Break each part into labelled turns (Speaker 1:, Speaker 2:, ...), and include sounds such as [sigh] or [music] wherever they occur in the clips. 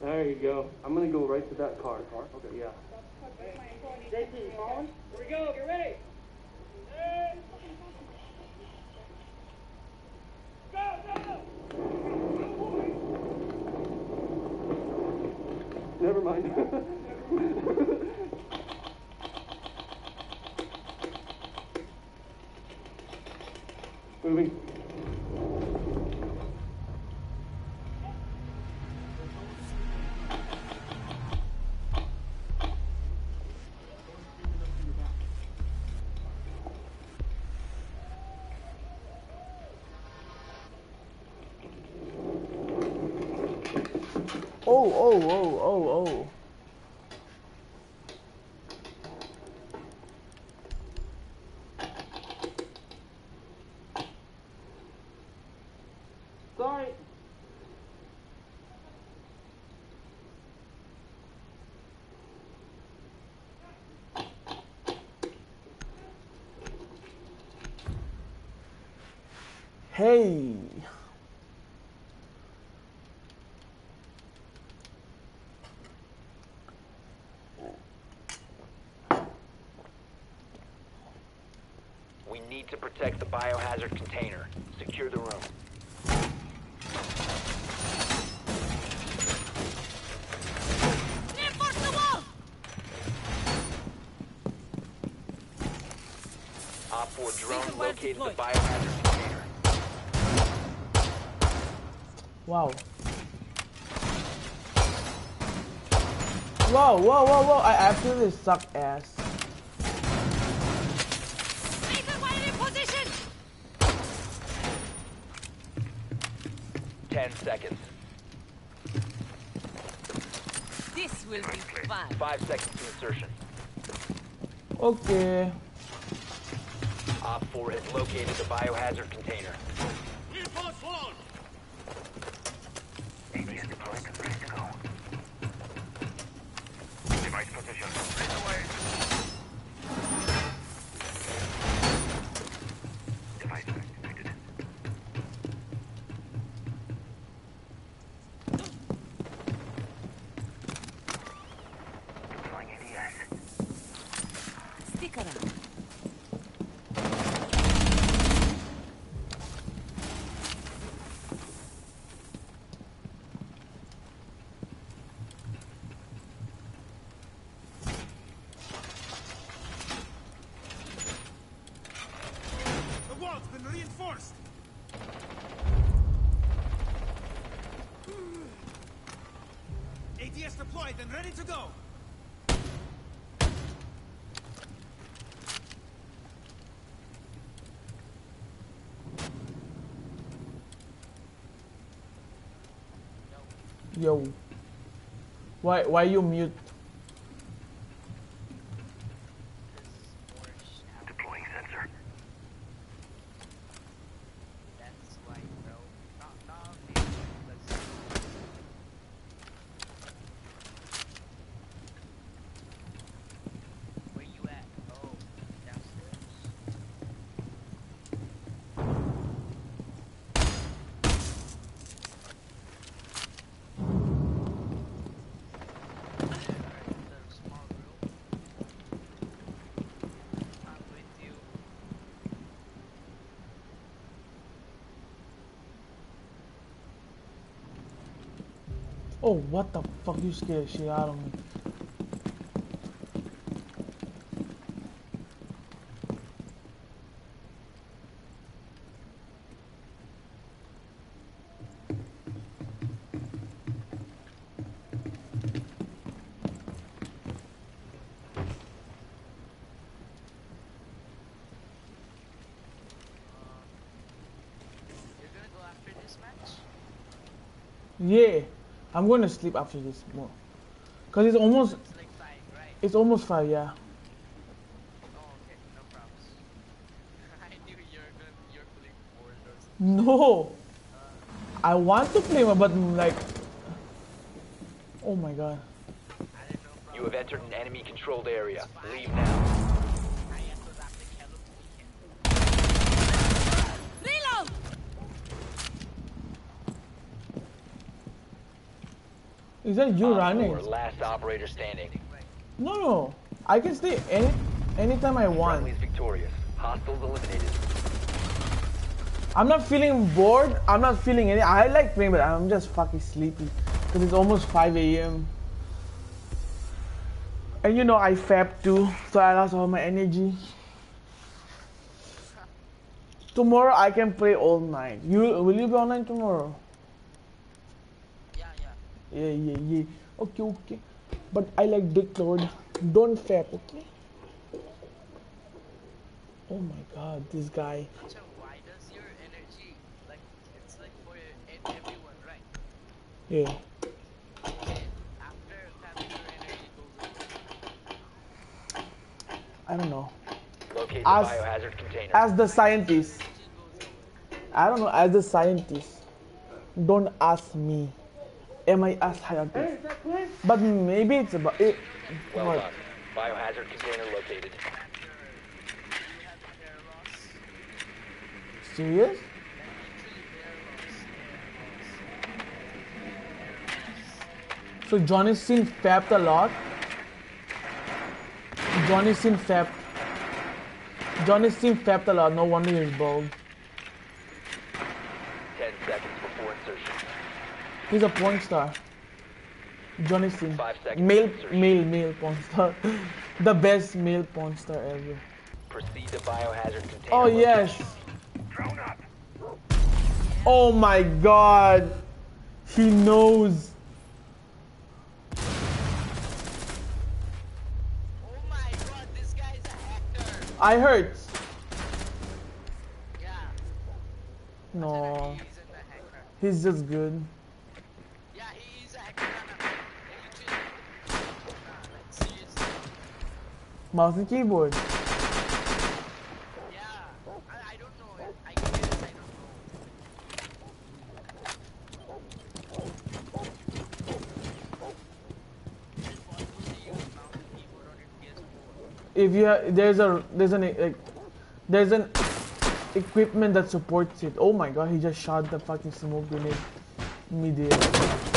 Speaker 1: There you go. I'm gonna go right to that car. Car? Okay, yeah.
Speaker 2: JT, you? Here we go. Get ready.
Speaker 1: Never mind. [laughs] Moving.
Speaker 3: Oh, oh, oh, oh, oh.
Speaker 1: Sorry.
Speaker 3: Hey.
Speaker 4: We need to protect the biohazard container. Secure the room.
Speaker 5: Reinforce the wall!
Speaker 4: Op 4 drone located the biohazard container.
Speaker 3: Wow. Whoa, whoa, whoa, whoa. I absolutely suck ass.
Speaker 5: Laser wire in position!
Speaker 4: 10 seconds.
Speaker 5: This will be fun.
Speaker 4: 5 seconds to insertion.
Speaker 3: Okay.
Speaker 4: Op 4 has located the biohazard container.
Speaker 6: ATS deployed and ready to go. Device position. Right away.
Speaker 7: Deployed and ready to go.
Speaker 3: Yo. Why why you mute? Oh, what the fuck? You scared shit out of me. Yeah, I'm gonna sleep after this more. Cause it's almost, it's almost five, yeah. Oh, [laughs] no, I want to play more, but like, oh my god.
Speaker 4: You have entered an enemy controlled area. Leave now.
Speaker 5: Reload!
Speaker 3: Is that you
Speaker 4: Op
Speaker 3: running?
Speaker 4: four, last operator standing.
Speaker 3: No, no. I can stay any anytime I want.
Speaker 4: Friendly's victorious. Hostiles eliminated.
Speaker 3: I'm not feeling bored. I'm not feeling any. I like playing, but I'm just fucking sleepy because it's almost 5 a.m. And you know I fab too, so I lost all my energy. Tomorrow I can play all night. You will you be online tomorrow?
Speaker 8: Yeah, yeah.
Speaker 3: Yeah, yeah, yeah. Okay, okay. But I like Dick Lord. Don't fap, okay? Oh my god, this guy.
Speaker 8: So why does your energy like it's like for everyone, right?
Speaker 3: Yeah.
Speaker 8: And after having your energy goes away,
Speaker 3: I don't know.
Speaker 4: Locate the
Speaker 3: As-
Speaker 4: biohazard container.
Speaker 3: As the scientist,
Speaker 8: it goes away.
Speaker 3: I don't know. As the scientist, don't ask me. Am I a
Speaker 1: Hey,
Speaker 3: scientist?
Speaker 1: is that Clint?
Speaker 3: But maybe it's about it.
Speaker 4: well
Speaker 3: what?
Speaker 4: done. Biohazard container located.
Speaker 8: You have hair
Speaker 3: Serious?
Speaker 8: literally hair loss.
Speaker 3: So Johnny Sins fapped a lot. Johnny Sins fapped. Johnny Sins fapped a lot. No wonder he's bald.
Speaker 4: 10 seconds before insertion.
Speaker 3: He's a porn star. Johnny
Speaker 4: seconds.
Speaker 3: Male, male, male porn star. [laughs] the best male porn star ever.
Speaker 4: Proceed to biohazard container.
Speaker 3: Oh yes.
Speaker 6: Drone up.
Speaker 3: Oh my god. He knows.
Speaker 8: Oh my god, this guy's a hacker.
Speaker 3: I heard.
Speaker 8: Yeah.
Speaker 3: No.
Speaker 8: He isn't a hacker.
Speaker 3: He's just good.
Speaker 8: Yeah, he is a hacker. Nah, nah. Literally. Nah, like seriously.
Speaker 3: Mouse and keyboard.
Speaker 8: Yeah. I, I don't know. I guess I don't know. It's possible to use mouse and keyboard on your PS4.
Speaker 3: If you ha- there's a there's an like there's an equipment that supports it. Oh my god, he just shot the fucking smoke grenade midair.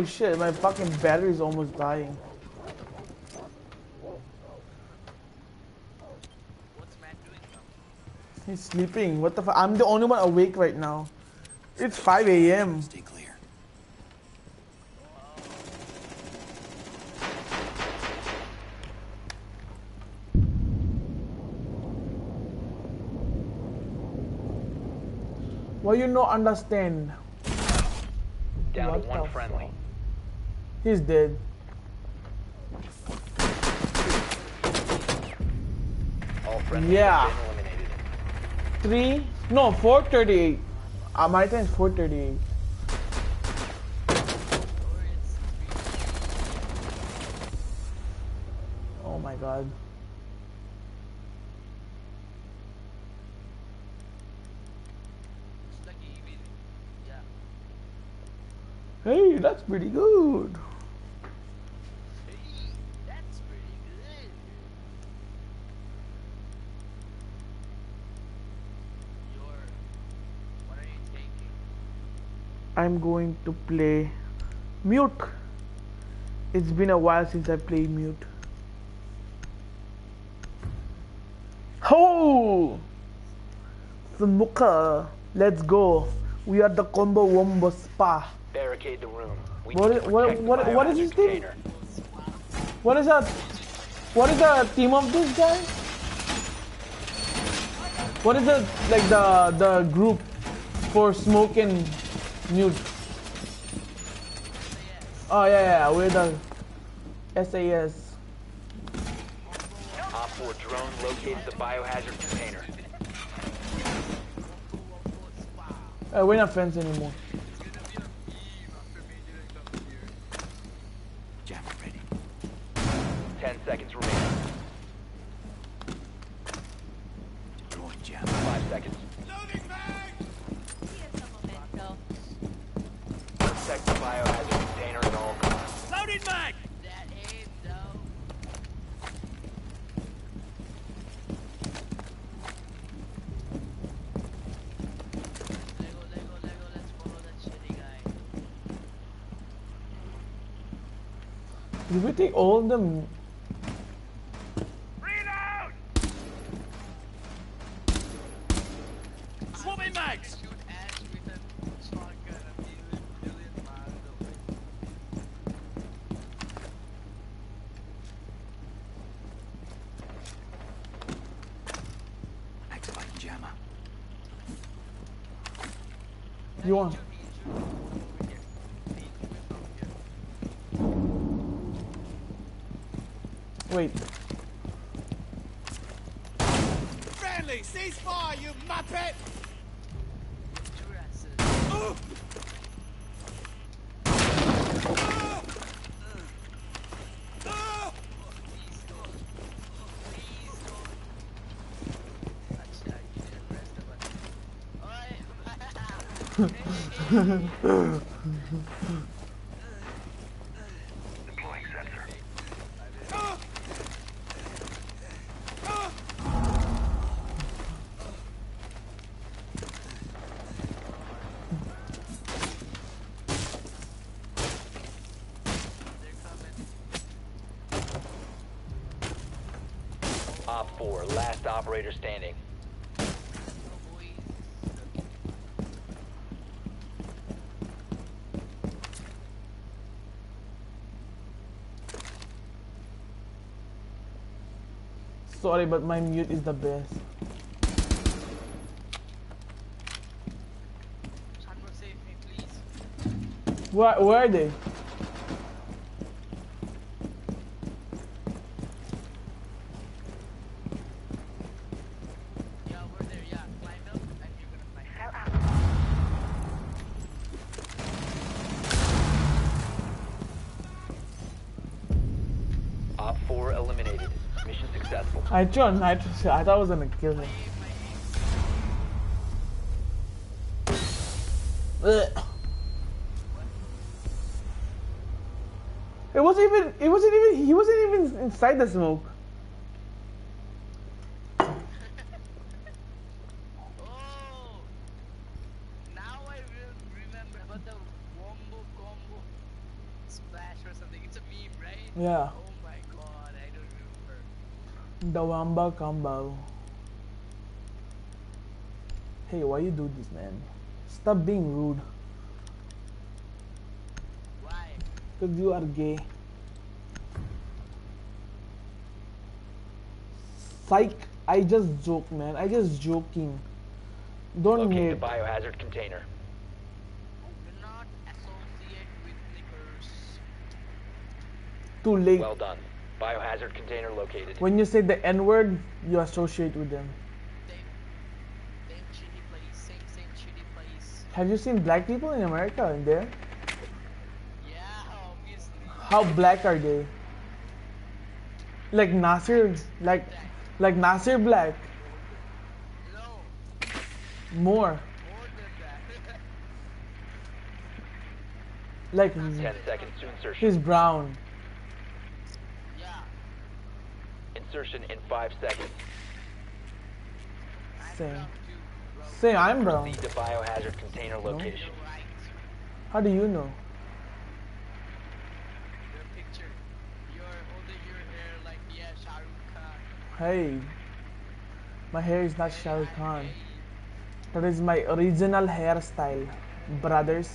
Speaker 3: Oh shit, my fucking battery's almost dying.
Speaker 8: What's Matt doing?
Speaker 3: He's sleeping. What the fuck? I'm the only one awake right now. It's 5 a.m.
Speaker 7: Stay clear.
Speaker 3: Why you no understand?
Speaker 4: Down
Speaker 3: What
Speaker 4: to one friendly.
Speaker 3: fuck? He's dead.
Speaker 4: All friendly
Speaker 3: Yeah.
Speaker 4: have been eliminated.
Speaker 3: Three? No, 438. Uh, my time is 438.
Speaker 8: Or
Speaker 3: Oh my god.
Speaker 8: it's like even yeah.
Speaker 3: Hey, that's pretty good.
Speaker 8: Hey, that's pretty good. You're what are you taking?
Speaker 3: I'm going to play mute. It's been a while since I played mute. Ho! Smuka, let's go. We are the combo wombo spa.
Speaker 4: Barricade the room. We
Speaker 3: What is- what- what- what is
Speaker 4: biohazard
Speaker 3: his name? What is that? What is the theme of this guy? What is the like the the group for smoking and mute? Oh yeah, yeah, we're the SAS.
Speaker 4: Op 4 drone located the biohazard container.
Speaker 3: Uh, we're not friends anymore.
Speaker 7: Jammer ready.
Speaker 4: Ten seconds remaining.
Speaker 6: Throwing jam.
Speaker 4: Five seconds.
Speaker 7: Loading mag!
Speaker 5: Here's a memento.
Speaker 4: Protect the biohazard container at all costs.
Speaker 7: Loading mag!
Speaker 8: That aim though. Lego, Lego, Lego, let's follow that shitty guy.
Speaker 3: Did we take all of them?
Speaker 7: Reload! Swapping mags!
Speaker 8: Shoot Ash with a shotgun a million, million miles away.
Speaker 6: Activating jammer.
Speaker 3: You want?
Speaker 8: Shoot me, shoot me. Over here. Please, shoot me from here.
Speaker 3: Wait.
Speaker 7: Friendly, ceasefire, you muppet!
Speaker 8: Two asses.
Speaker 7: Ooh. Ah!
Speaker 8: Please
Speaker 4: operator standing.
Speaker 3: Sorry, but my mute is the best.
Speaker 8: Chandra, save me, please.
Speaker 3: Where, where are they? I threw a nitro. I thought I was gonna kill him. Ugh. It wasn't even. It wasn't even. He wasn't even inside the smoke. [laughs]
Speaker 8: Oh! Now I remember about the wombo combo splash or something. It's a meme, right?
Speaker 3: Yeah.
Speaker 8: Oh my god, I don't remember.
Speaker 3: The Wamba combo. Hey, why you do this, man? Stop being rude.
Speaker 8: Why?
Speaker 3: Cause you are gay. Psych. I just joke, man. I just joking. Don't
Speaker 4: Locate
Speaker 3: hate.
Speaker 4: the biohazard container.
Speaker 8: Do not associate with.
Speaker 3: Too late.
Speaker 4: Well done. Biohazard container located.
Speaker 3: when you say the N word, you associate with them.
Speaker 8: Same, same shitty place, same, same shitty place.
Speaker 3: Have you seen black people in America in there?
Speaker 8: Yeah, obviously.
Speaker 3: How black are they? Like Nasir, like like Nasir black.
Speaker 8: No,
Speaker 3: More.
Speaker 8: more. [laughs]
Speaker 3: Like
Speaker 4: 10 seconds to insertion.
Speaker 3: he's brown.
Speaker 8: yeah,
Speaker 4: Insertion in 5 seconds.
Speaker 8: I'm
Speaker 3: Same.
Speaker 8: brown too, bro.
Speaker 3: Say I'm brown.
Speaker 4: Proceed to biohazard container location.
Speaker 3: How do you know?
Speaker 8: Your picture. You're holding your hair like, yeah, Shah
Speaker 3: Hey, my hair is not Shah Rukh Khan. That is my original hairstyle, brothers.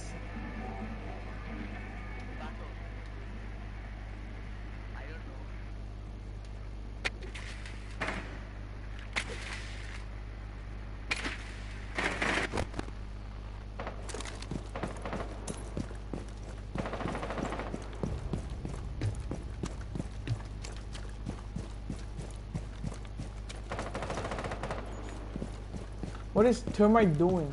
Speaker 8: Taco. I don't know.
Speaker 3: What is thermite doing?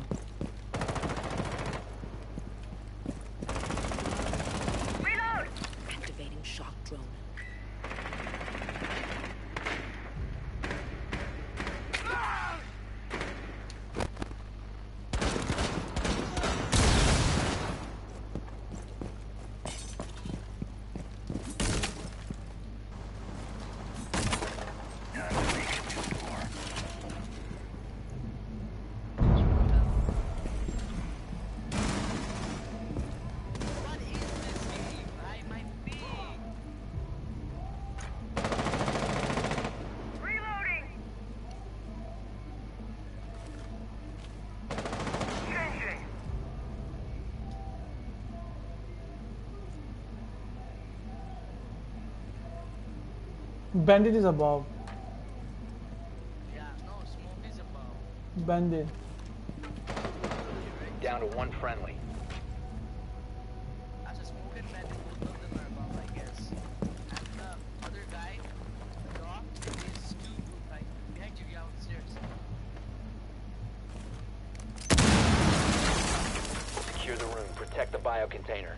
Speaker 3: Bandit is above.
Speaker 8: Yeah, no, smoke is above.
Speaker 3: Bandit.
Speaker 4: Down to one friendly.
Speaker 8: As a smoke and bandit, both of them are above, I guess. And the other guy, Doc, is two group right behind you downstairs.
Speaker 4: Secure the room. Protect the bio container.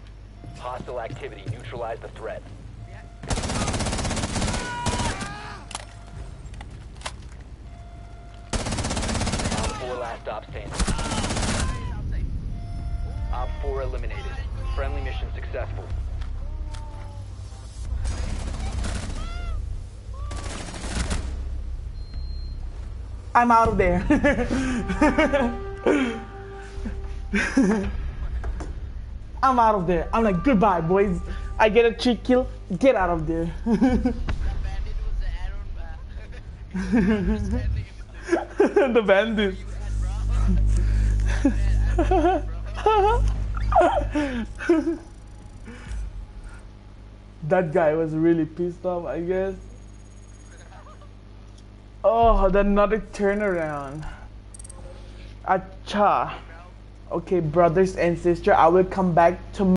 Speaker 4: Hostile activity. Neutralize the threat. 4 last stop standing. Op 4 eliminated. Friendly mission successful.
Speaker 3: I'm out of there. [laughs] I'm out of there. I'm like, goodbye, boys. I get a cheat kill. Get out of there. [laughs]
Speaker 8: The bandit uh, [laughs] [laughs]
Speaker 3: that guy was really pissed off, I guess. Oh, the another turnaround. Acha. Okay, brothers and sister, I will come back tomorrow.